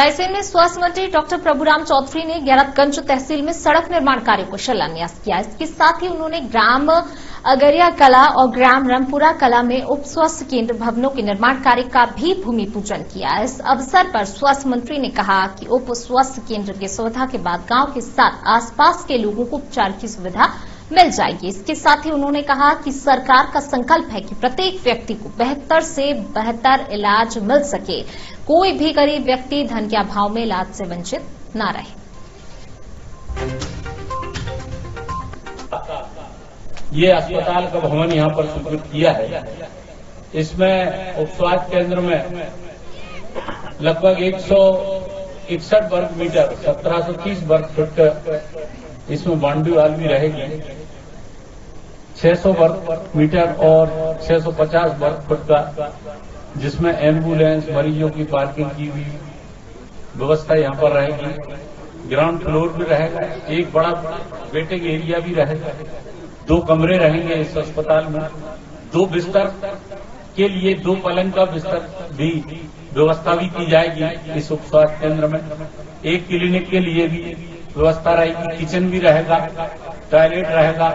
रायसेन में स्वास्थ्य मंत्री डॉक्टर प्रभुराम चौधरी ने गैरतगंज तहसील में सड़क निर्माण कार्य को शिलान्यास किया। इसके साथ ही उन्होंने ग्राम अगरिया कला और ग्राम रामपुरा कला में उप स्वास्थ्य केंद्र भवनों के निर्माण कार्य का भी भूमि पूजन किया। इस अवसर पर स्वास्थ्य मंत्री ने कहा कि उप स्वास्थ्य केंद्र की सुविधा के बाद गाँव के साथ आसपास के लोगों को उपचार की सुविधा मिल जाएगी। इसके साथ ही उन्होंने कहा कि सरकार का संकल्प है कि प्रत्येक व्यक्ति को बेहतर से बेहतर इलाज मिल सके। कोई भी गरीब व्यक्ति धन के अभाव में इलाज से वंचित न रहे। ये अस्पताल का भवन यहाँ पर स्वीकृत किया है। इसमें उप स्वास्थ्य केंद्र में लगभग एक सौ इकसठ वर्ग मीटर, सत्रह सौ तीस वर्ग फुट इसमें वाल भी रहेगी। 600 वर्ग मीटर और 650 वर्ग फुट का, जिसमें एंबुलेंस मरीजों की पार्किंग की हुई व्यवस्था यहाँ पर रहेगी। ग्राउंड फ्लोर भी रहेगा, एक बड़ा वेटिंग एरिया भी रहेगा। दो कमरे रहेंगे इस अस्पताल में। दो बिस्तर के लिए दो पलंग का बिस्तर भी व्यवस्था भी की जाएगी इस उप स्वास्थ्य केंद्र में। एक क्लिनिक के लिए भी व्यवस्था रहेगी किचन भी रहेगा टॉयलेट रहेगा।